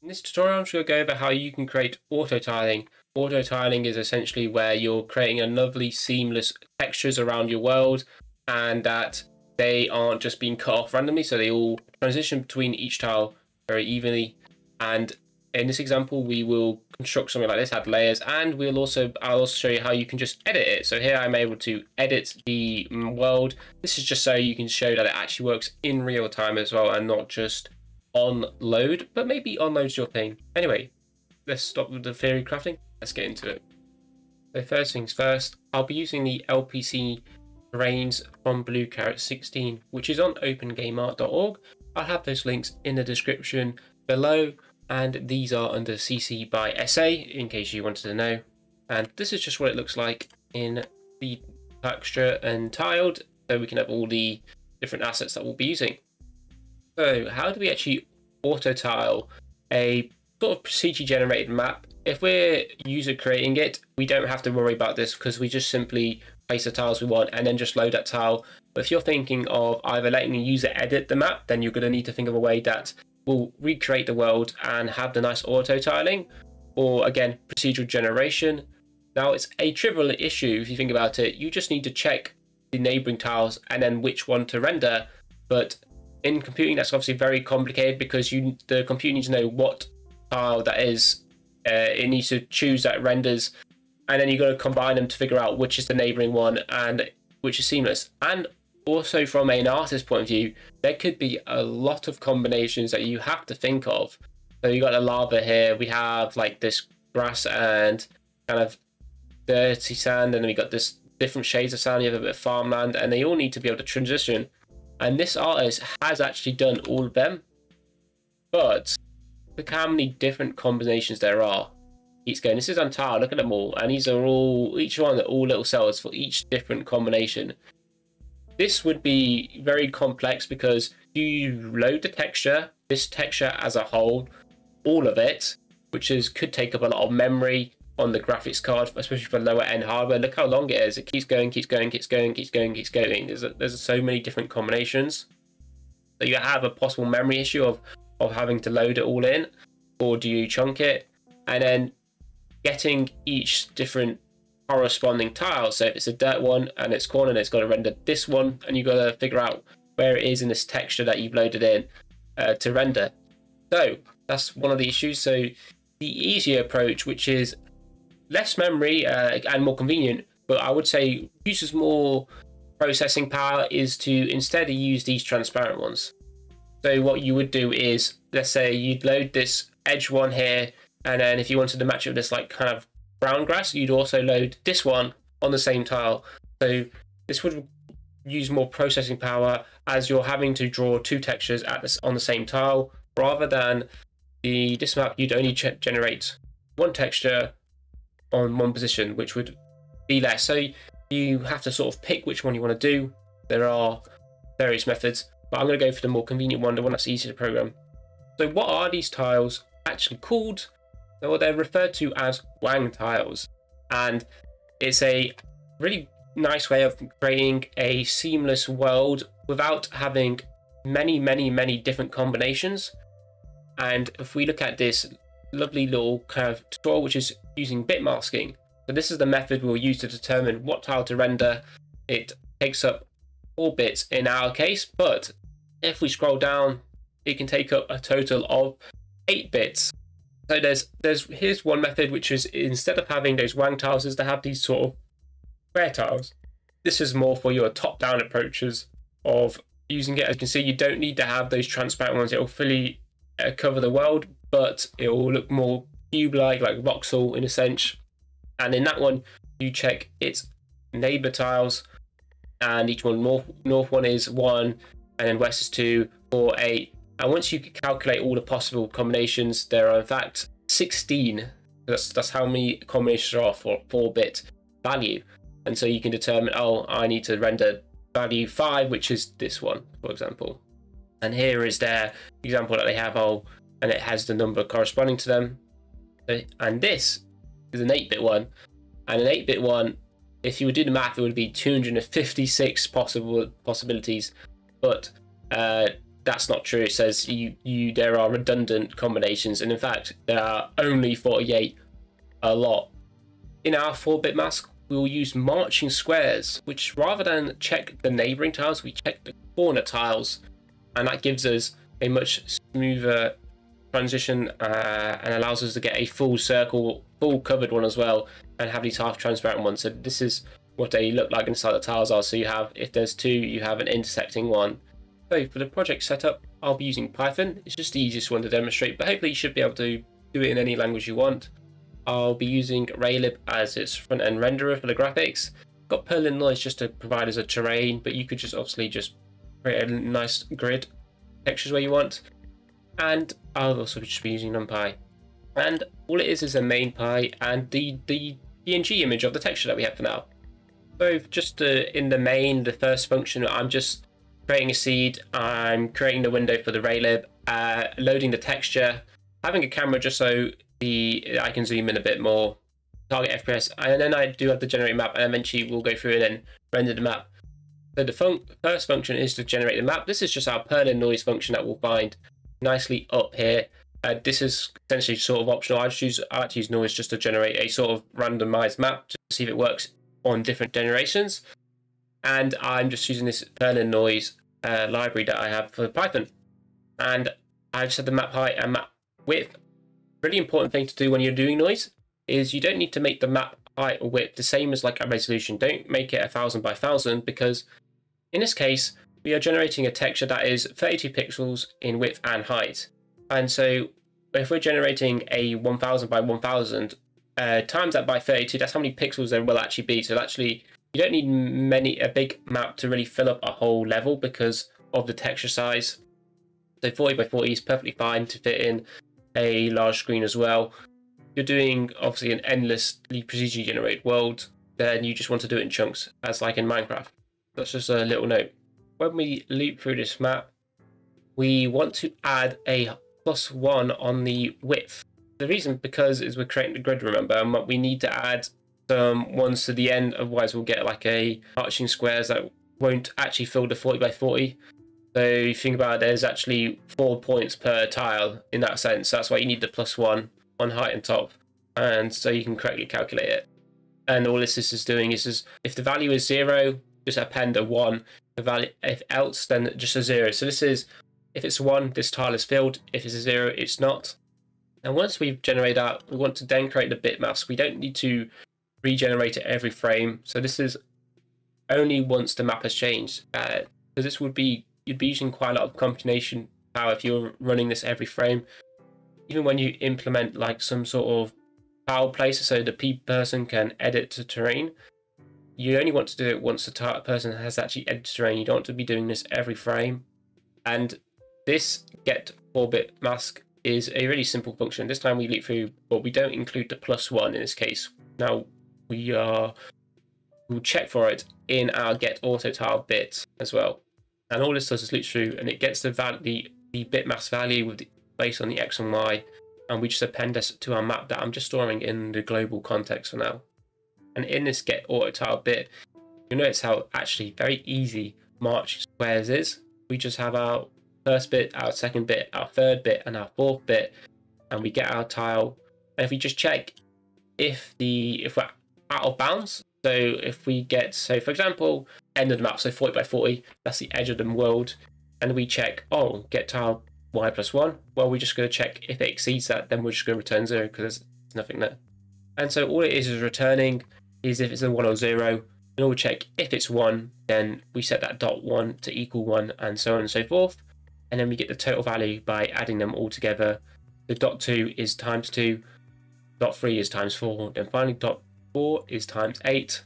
In this tutorial, I'm just going to go over how you can create auto tiling. Auto tiling is essentially where you're creating a lovely seamless textures around your world and that they aren't just being cut off randomly, so they all transition between each tile very evenly. And in this example, we will construct something like this, add layers, and we'll also I'll also show you how you can just edit it. So here I'm able to edit the mm, world. This is just so you can show that it actually works in real time as well and not just on load, but maybe on load's your thing. Anyway, let's stop with the theory crafting. Let's get into it. So first things first, I'll be using the LPC terrains from Blue Carrot 16, which is on opengameart.org. I'll have those links in the description below, and these are under CC by SA, in case you wanted to know. And this is just what it looks like in the texture and tiled, so we can have all the different assets that we'll be using. So how do we actually auto tile a sort of procedure generated map? If we're user creating it, we don't have to worry about this because we just simply place the tiles we want and then just load that tile. But if you're thinking of either letting the user edit the map, then you're going to need to think of a way that will recreate the world and have the nice auto tiling, or again, procedural generation. Now it's a trivial issue if you think about it. You just need to check the neighboring tiles and then which one to render. But in computing, that's obviously very complicated because you the computer needs to know what tile that is. Uh, it needs to choose that renders, and then you've got to combine them to figure out which is the neighboring one and which is seamless. And also from an artist point of view, there could be a lot of combinations that you have to think of. So you got the lava here. We have like this grass and kind of dirty sand, and then we got this different shades of sand. You have a bit of farmland, and they all need to be able to transition and this artist has actually done all of them. But look how many different combinations there are. He's going, this is untiled, look at them all. And these are all, each one, they're all little cells for each different combination. This would be very complex because you load the texture, this texture as a whole, all of it, which is could take up a lot of memory on the graphics card, especially for lower end hardware. Look how long it is. It keeps going, keeps going, keeps going, keeps going, keeps going. There's a, there's so many different combinations. So you have a possible memory issue of of having to load it all in, or do you chunk it, and then getting each different corresponding tile. So if it's a dirt one and it's corner, it's got to render this one, and you've got to figure out where it is in this texture that you've loaded in uh, to render. So that's one of the issues. So the easier approach, which is less memory uh, and more convenient, but I would say uses more processing power is to instead use these transparent ones. So what you would do is, let's say you'd load this edge one here, and then if you wanted to match it with this like kind of brown grass, you'd also load this one on the same tile. So this would use more processing power as you're having to draw two textures at this on the same tile, rather than the this map you'd only generate one texture on one position, which would be less. So you have to sort of pick which one you want to do. There are various methods, but I'm going to go for the more convenient one, the one that's easy to program. So what are these tiles actually called? Well, they're referred to as Wang tiles, and it's a really nice way of creating a seamless world without having many, many, many different combinations. And if we look at this lovely little of tutorial which is using bit masking. So this is the method we'll use to determine what tile to render. It takes up all bits in our case, but if we scroll down, it can take up a total of eight bits. So there's there's here's one method which is instead of having those wang tiles is to have these sort of square tiles. This is more for your top-down approaches of using it. As you can see, you don't need to have those transparent ones. It will fully uh, cover the world, but it will look more cube-like, like voxel in a sense. And in that one, you check its neighbor tiles, and each one north north one is one, and then west is two, four, eight. And once you calculate all the possible combinations, there are in fact 16. That's that's how many combinations are for four-bit value. And so you can determine, oh, I need to render value five, which is this one, for example. And here is their example that they have, oh, and it has the number corresponding to them. And this is an 8-bit one. And an 8-bit one, if you would do the math, it would be 256 possible possibilities. But uh, that's not true. It says you, you there are redundant combinations, and in fact, there are only 48 a lot. In our 4-bit mask, we'll use marching squares, which rather than check the neighboring tiles, we check the corner tiles, and that gives us a much smoother transition uh, and allows us to get a full circle, full covered one as well, and have these half transparent ones. So this is what they look like inside the tiles are. So you have, if there's two, you have an intersecting one. So for the project setup, I'll be using Python. It's just the easiest one to demonstrate, but hopefully you should be able to do it in any language you want. I'll be using Raylib as its front-end renderer for the graphics. Got Perlin Noise just to provide as a terrain, but you could just obviously just create a nice grid textures where you want. And I'll also just be using NumPy. And all it is is a main.py and the, the PNG image of the texture that we have for now. So just in the main, the first function, I'm just creating a seed, I'm creating the window for the Raylib, uh, loading the texture, having a camera just so the I can zoom in a bit more, target FPS, and then I do have the generate map, and eventually we'll go through and then render the map. So the fun first function is to generate the map. This is just our Perlin noise function that we'll find nicely up here. Uh, this is essentially sort of optional. I just use I like to use noise just to generate a sort of randomized map to see if it works on different generations. And I'm just using this Perlin noise uh, library that I have for Python. And I've set the map height and map width. Really important thing to do when you're doing noise is you don't need to make the map height or width the same as like a resolution. Don't make it a thousand by thousand because in this case, we are generating a texture that is 32 pixels in width and height. And so if we're generating a 1000 by 1000, uh, times that by 32, that's how many pixels there will actually be. So actually, you don't need many a big map to really fill up a whole level because of the texture size. So 40 by 40 is perfectly fine to fit in a large screen as well. You're doing obviously an endlessly procedurally generated world, then you just want to do it in chunks, as like in Minecraft. That's just a little note. When we loop through this map, we want to add a plus one on the width. The reason because is we're creating the grid, remember, and we need to add some ones to the end, otherwise we'll get like a marching squares that won't actually fill the 40 by 40. So you think about it, there's actually four points per tile in that sense. That's why you need the plus one on height and top. And so you can correctly calculate it. And all this is doing is just, if the value is zero, just append a one. The value, if else, then just a zero. So this is, if it's one, this tile is filled. If it's a zero, it's not. And once we've generated that, we want to then create the bit mask. We don't need to regenerate it every frame. So this is only once the map has changed. Uh, so this would be, you'd be using quite a lot of computation power if you're running this every frame. Even when you implement like some sort of file placer so the P person can edit the terrain, you only want to do it once the person has actually edited terrain. You don't want to be doing this every frame. And this get 4-bit mask is a really simple function. This time we leap through, but we don't include the plus one in this case. Now we are we'll check for it in our get auto tile bit as well. And all this does is loop through and it gets the value the, the bit mask value with the, based on the X and Y and we just append this to our map that I'm just storing in the global context for now. And in this get auto tile bit, you'll notice how actually very easy March squares is. We just have our first bit, our second bit, our third bit, and our fourth bit, and we get our tile. And if we just check if the if we're out of bounds, so if we get so for example, end of the map, so 40 by 40, that's the edge of the world, and we check, oh, get tile y plus one. Well, we're just going to check if it exceeds that, then we're just going to return zero because there's nothing there. And so all it is is returning is if it's a one or zero, and we'll check if it's one, then we set that dot one to equal one, and so on and so forth and then we get the total value by adding them all together. The dot 2 is times 2, dot 3 is times 4, then finally dot 4 is times 8,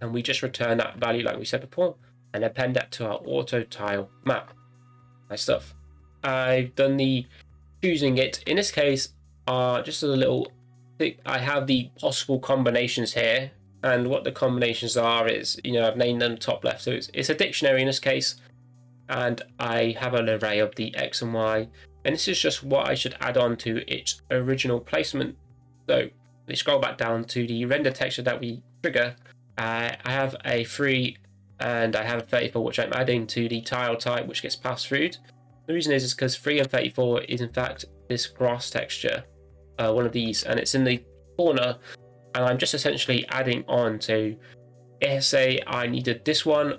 and we just return that value like we said before, and append that to our auto tile map. Nice stuff. I've done the choosing it. In this case, uh, just a little, I have the possible combinations here, and what the combinations are is, you know, I've named them top left, so it's, it's a dictionary in this case, and I have an array of the X and Y and this is just what I should add on to its original placement. So we scroll back down to the render texture that we trigger. Uh, I have a 3 and I have a 34 which I'm adding to the tile type which gets passed through. The reason is because 3 and 34 is in fact this grass texture, uh, one of these, and it's in the corner, and I'm just essentially adding on. So, if say I needed this one,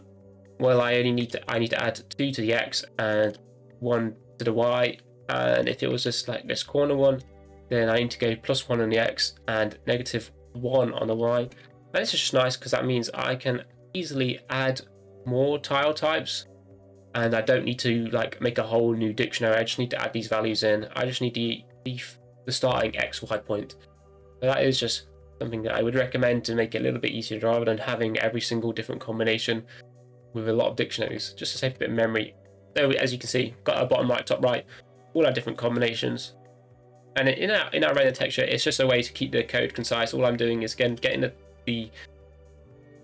well, I only need to I need to add two to the x and one to the y, and if it was just like this corner one, then I need to go plus one on the x and negative one on the y. And this is just nice because that means I can easily add more tile types and I don't need to like make a whole new dictionary. I just need to add these values in. I just need the, the, the starting x, y point. So that is just something that I would recommend to make it a little bit easier rather than having every single different combination with a lot of dictionaries, just to save a bit of memory. So as you can see, got our bottom right, top right, all our different combinations. And in our in our render texture, it's just a way to keep the code concise. All I'm doing is again getting the the,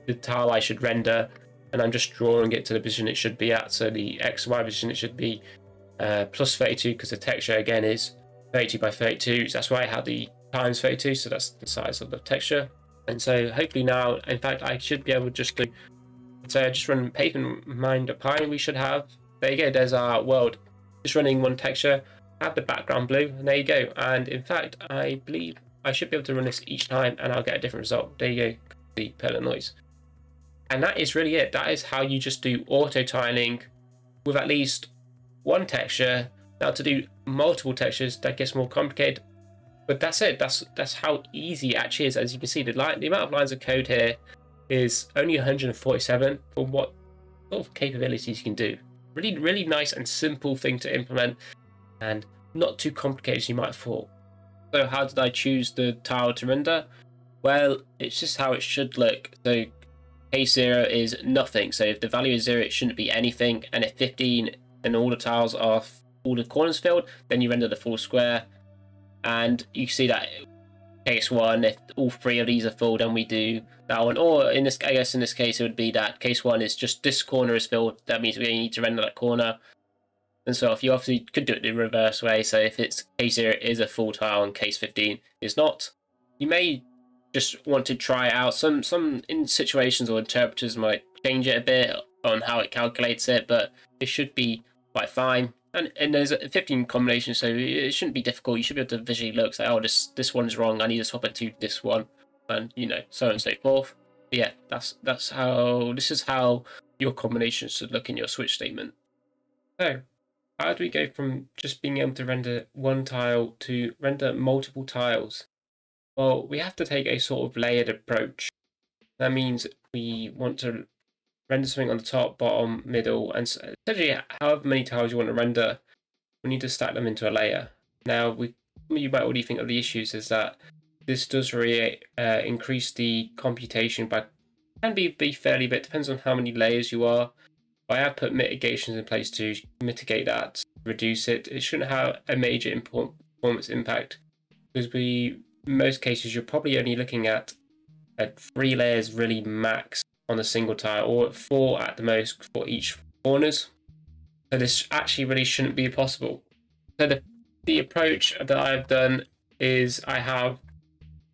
the tile I should render and I'm just drawing it to the position it should be at. So the XY position it should be uh, plus 32 because the texture again is 32 by 32. So that's why I had the times 32. So that's the size of the texture. And so hopefully now, in fact, I should be able just to so I just run Pathfinder we should have. There you go, there's our world. Just running one texture, have the background blue, and there you go. And in fact, I believe I should be able to run this each time and I'll get a different result. There you go, the Perlin noise. And that is really it. That is how you just do auto tiling with at least one texture. Now to do multiple textures, that gets more complicated. But that's it. That's that's how easy it actually is. As you can see, the line, the amount of lines of code here is only 147 for what sort of capabilities you can do. Really, really nice and simple thing to implement, and not too complicated as you might have thought. So how did I choose the tile to render? Well, it's just how it should look. So case 0 is nothing. So if the value is 0, it shouldn't be anything. And if 15 and all the tiles are all the corners filled, then you render the full square. And you see that case 1, if all three of these are filled, then we do that one. Or in this, I guess in this case, it would be that case 1 is just this corner is filled. That means we need to render that corner. And so if you obviously could do it the reverse way. So if it's case 0 is a full tile and case 15 is not, you may just want to try out. Some some in situations or interpreters might change it a bit on how it calculates it, but it should be quite fine. And, and there's 15 combinations, so it shouldn't be difficult. You should be able to visually look, say, oh, this this one's wrong. I need to swap it to this one, and you know, so and so forth. But yeah, that's that's how this is how your combinations should look in your switch statement. So, how do we go from just being able to render one tile to render multiple tiles? Well, we have to take a sort of layered approach. That means we want to render something on the top, bottom, middle, and essentially however many tiles you want to render, we need to stack them into a layer. Now, we you might already think of the issues is that this does really uh, increase the computation by can be, be fairly bit, depends on how many layers you are. I have put mitigations in place to mitigate that, reduce it. It shouldn't have a major performance impact because we in most cases, you're probably only looking at, at three layers really max on a single tile, or four at the most for each corners. So this actually really shouldn't be possible. So the, the approach that I've done is I have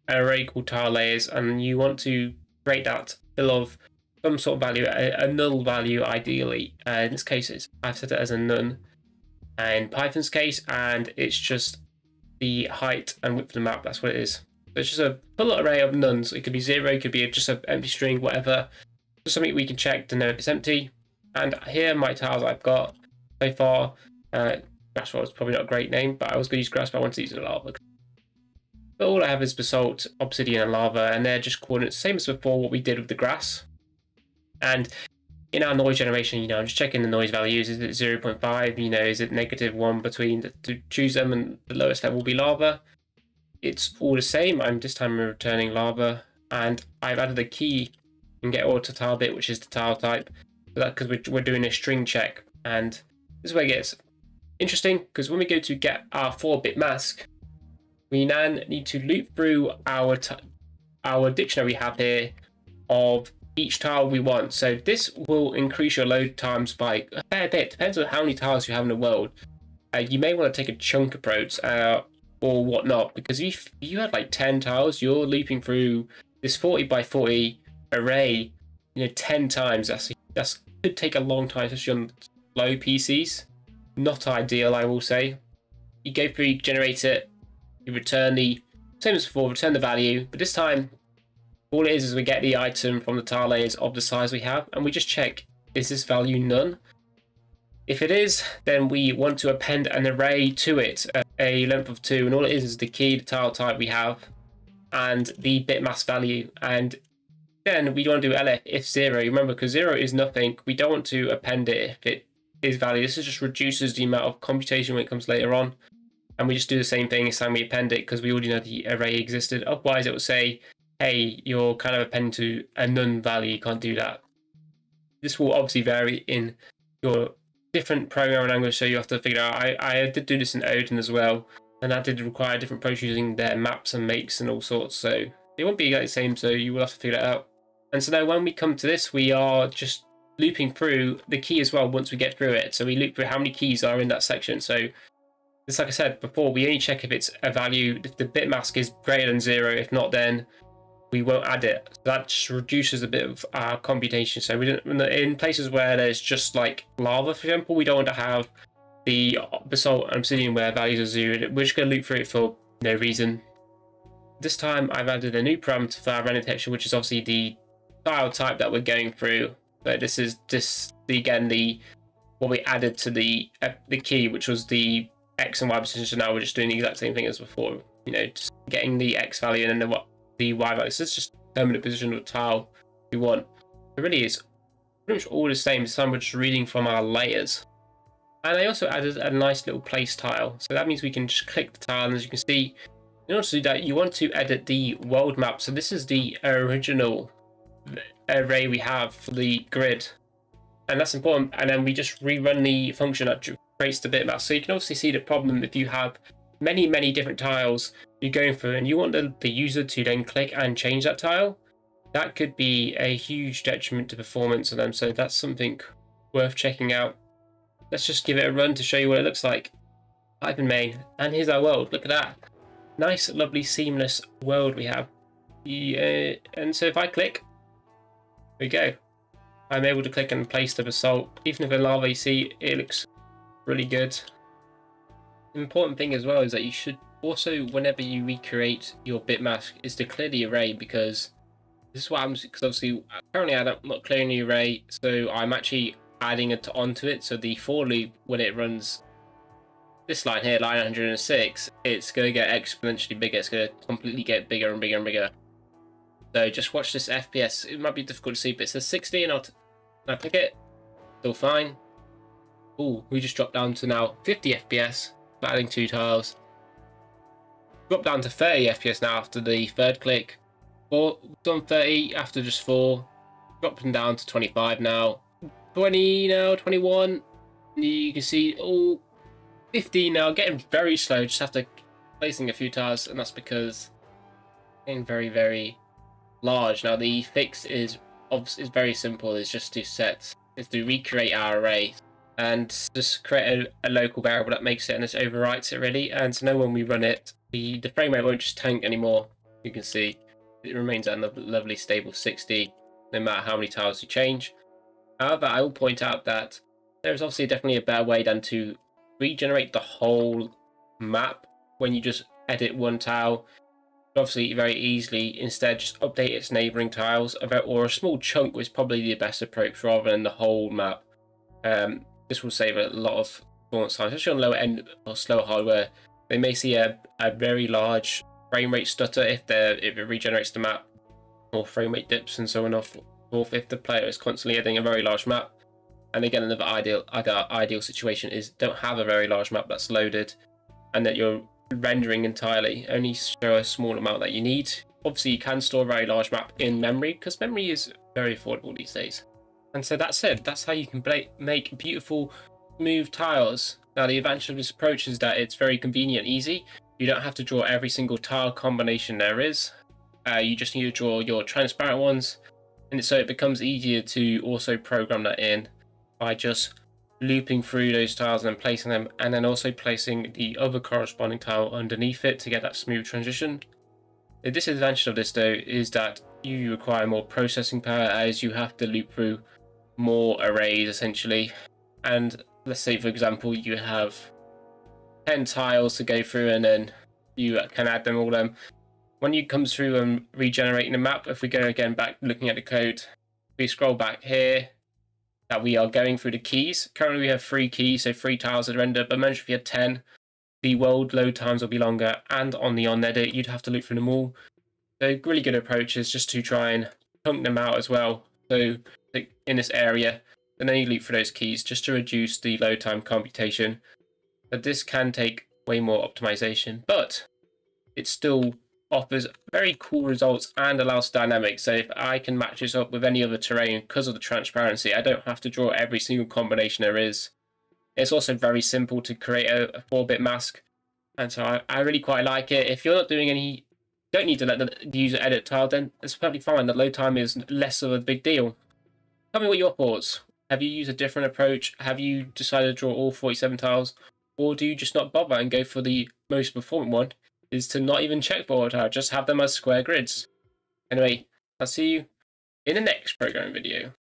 an array called tile layers, and you want to create that fill of some sort of value, a, a null value ideally. Uh, in this case, it's, I've set it as a none. In Python's case, and it's just the height and width of the map. That's what it is. It's just a full array of nones. It could be zero, it could be just an empty string, whatever. Just something we can check to know if it's empty. And here my tiles I've got so far. Uh, Grasswall is probably not a great name, but I was going to use grass, but I want to use lava. But all I have is basalt, obsidian, and lava, and they're just coordinates, same as before what we did with the grass. And in our noise generation, you know, I'm just checking the noise values. Is it 0.5? You know, is it negative 1 between the, to choose them and the lowest level will be lava? It's all the same. I'm this time returning lava and I've added a key and get auto tile bit, which is the tile type. Because we're, we're doing a string check and this is where it gets interesting because when we go to get our 4-bit mask, we now need to loop through our our dictionary we have here of each tile we want. So this will increase your load times by a fair bit. Depends on how many tiles you have in the world. Uh, you may want to take a chunk approach uh, or whatnot because if you had like 10 tiles, you're looping through this 40 by 40 array, you know, 10 times. That's that's could take a long time, especially on low PCs. not ideal, I will say. You go through, you generate it, you return the same as before, return the value, but this time all it is is we get the item from the tile layers of the size we have, and we just check is this value none? If it is, then we want to append an array to it, uh, a length of two, and all it is is the key, the tile type we have, and the bitmask value. And then we want to do elif if zero. Remember, because zero is nothing, we don't want to append it if it is value. This just reduces the amount of computation when it comes later on. And we just do the same thing as time we append it because we already know the array existed. Otherwise, it will say, hey, you're kind of appending to a none value. You can't do that. This will obviously vary in your different programming language, so you have to figure out. I, I did do this in Odin as well, and that did require different approach using their maps and makes and all sorts, so it won't be exactly the same, so you will have to figure that out. And so now when we come to this, we are just looping through the key as well once we get through it. So we loop through how many keys are in that section. So just like I said before, we only check if it's a value, if the bit mask is greater than zero. If not, then we won't add it. That just reduces a bit of our computation. So we don't, in places where there's just like lava, for example, we don't want to have the basalt and obsidian where values are zero. We're just going to loop through it for no reason. This time I've added a new parameter for our render texture, which is obviously the tile type that we're going through. But this is just the, again the what we added to the uh, the key, which was the x and y position. So now we're just doing the exact same thing as before. You know, just getting the x value and then the what the y value. So it's just permanent position of the tile we want. It really is pretty much all the same. So we're just reading from our layers. And I also added a nice little place tile. So that means we can just click the tile and as you can see, in order to do that, you want to edit the world map. So this is the original array we have for the grid. And that's important. And then we just rerun the function that creates the bitmap. So you can obviously see the problem if you have many, many different tiles you're going through and you want the, the user to then click and change that tile. That could be a huge detriment to performance of them. So that's something worth checking out. Let's just give it a run to show you what it looks like. Type in main, and here's our world. Look at that. Nice, lovely, seamless world we have. Yeah, and so if I click, we go. I'm able to click and place the basalt. Even if a lava you see, it looks really good. Important thing as well is that you should also, whenever you recreate your bitmask, is to clear the array because this is what happens because obviously currently I'm not clearing the array, so I'm actually adding it onto it. So the for loop, when it runs this line here, line 106, it's going to get exponentially bigger. It's going to completely get bigger and bigger and bigger. So just watch this FPS. It might be difficult to see, but it says 60 and I'll, I click it. Still fine. Oh, we just dropped down to now 50 FPS, adding two tiles. Drop down to 30 FPS now after the third click. Four, done 30 after just four. Dropping down to 25 now. 20 now, 21. You can see, oh, 15 now, getting very slow. Just after placing a few tiles, and that's because getting very, very large. Now the fix is is very simple. It's just to set is to recreate our array and just create a, a, local variable that makes it and it overwrites it really. And so now when we run it, the the frame rate won't just tank anymore. You can see it remains at a lovely stable 60 no matter how many tiles you change. However, I will point out that there's obviously definitely a better way than to regenerate the whole map when you just edit one tile obviously very easily instead just update its neighboring tiles or a small chunk was probably the best approach rather than the whole map um, this will save a lot of performance time especially on lower end or slower hardware they may see a, a very large frame rate stutter if if it regenerates the map or frame rate dips and so on off forth if the player is constantly editing a very large map and again another ideal ideal situation is don't have a very large map that's loaded and that you're rendering entirely. Only show a small amount that you need. Obviously, you can store a very large map in memory because memory is very affordable these days. And so that's it. That's how you can make beautiful, smooth tiles. Now, the advantage of this approach is that it's very convenient, easy. You don't have to draw every single tile combination there is. Uh, you just need to draw your transparent ones. And so it becomes easier to also program that in by just looping through those tiles and then placing them and then also placing the other corresponding tile underneath it to get that smooth transition. The disadvantage of this though is that you require more processing power as you have to loop through more arrays essentially. And let's say for example you have 10 tiles to go through and then you can add them all them when you come through and regenerating the map if we go again back looking at the code we scroll back here that we are going through the keys. Currently we have three keys so three tiles to render but imagine if you had 10 the world load times will be longer and on the on edit you'd have to look through them all. So really good approach is just to try and chunk them out as well. So in this area and then you loop for those keys just to reduce the load time computation. But this can take way more optimization, but it still offers very cool results and allows dynamics. So if I can match this up with any other terrain because of the transparency, I don't have to draw every single combination there is. It's also very simple to create a, a 4-bit mask. And so I, I really quite like it. If you're not doing any, don't need to let the user edit tile, then it's perfectly fine. The load time is less of a big deal. Tell me what your thoughts. Have you used a different approach? Have you decided to draw all 47 tiles? Or do you just not bother and go for the most performant one, is to not even check for tile, just have them as square grids? Anyway, I'll see you in the next programming video.